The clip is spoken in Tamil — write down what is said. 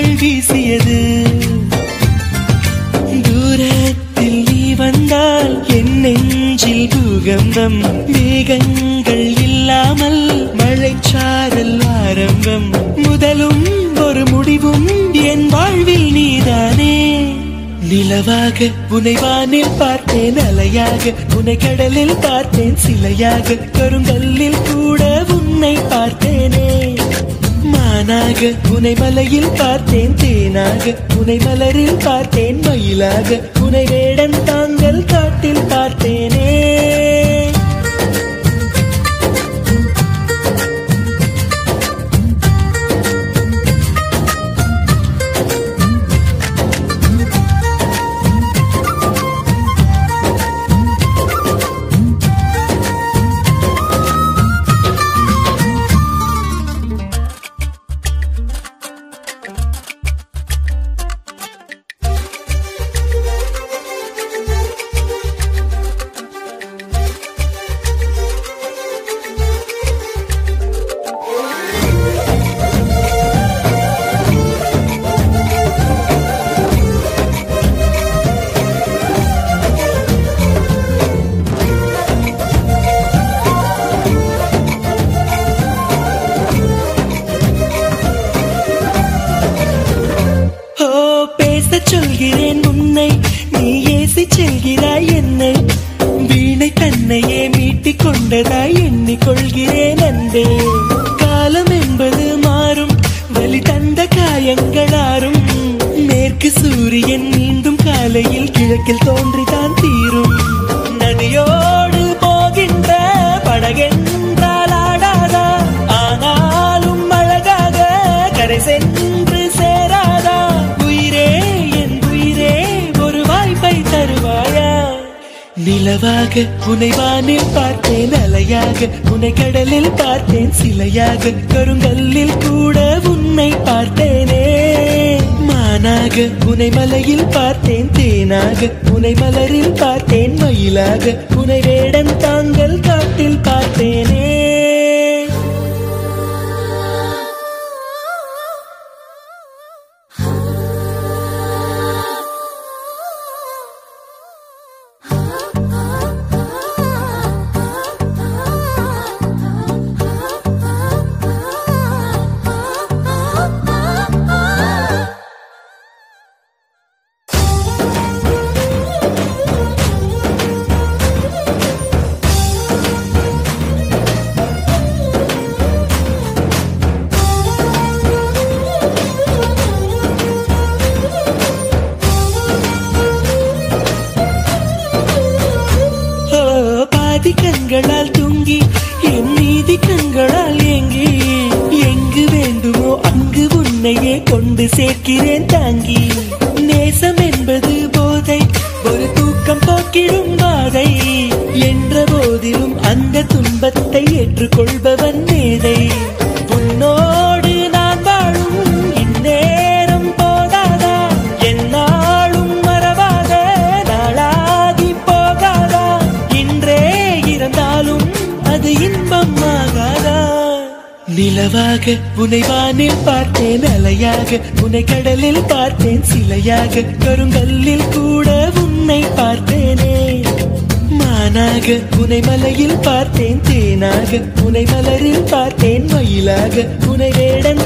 வரும் வீசியது. தூரத்தில் நீ வந்தால் என் நெஞ்சில் பூகம்பம் மேகங்கள் இல்லாமல் மழைச்சாரல் ஆரம்பம். முதலும் ஒரு முடிவும் என் வாழ்வில் நீதானே. நிலவாக உனை வானில் பார்த்தேன் அலையாக உனை கடலில் பார்த்தேன் சிலையாக கருங்கல்லில் கூட உன்னை பார்த்தேனே. நானாக உனை மலையில் பார்த்தேன் தேனாக உனை மலரில் பார்த்தேன் மயிலாக உனை வேடன் தாங்கள் காட்டில் பார்த்தேனே. கிழக்கில் தோன்றிதான் தீரும். நதியோடு போகின்ற படகென்றால் ஆடாதா? ஆனாலும் அழகாக கரை சென்று சேராதா? உயிரே என் உயிரே ஒரு வாய்ப்பை தருவாயா? நிலவாக உனை வானில் பார்த்தேன் அலையாக. உனை கடலில் பார்த்தேன் சிலையாக. கருங்கல்லில் கூட உன்னை மானாக புனை மலையில் பார்த்தேன் தேனாக புனை மலரில் பார்த்தேன் மயிலாக புனை வேடன் தாங்கள் காட்டில் பார்த்தேன். நீதி கண்களால் தூங்கி என் நீதி கண்களால் ஏங்கி எங்கு வேண்டுமோ அங்கு உன்னையே கொண்டு சேர்க்கிறேன் தாங்கி. நேசம் என்பது போதை ஒரு தூக்கம் போக்கிடும் பாதை என்ற போதிலும் அந்த துன்பத்தை ஏற்றுக்கொள்பவன் நிலவாக உனை வானில் பார்த்தேன் அலையாக உனை கடலில் பார்த்தேன் சிலையாக கருங்கல்லில் கூட உன்னை பார்த்தேனே. மானாக உனை மலையில் பார்த்தேன் தேனாக உனை மலரில் பார்த்தேன் மயிலாக உனை வேடன்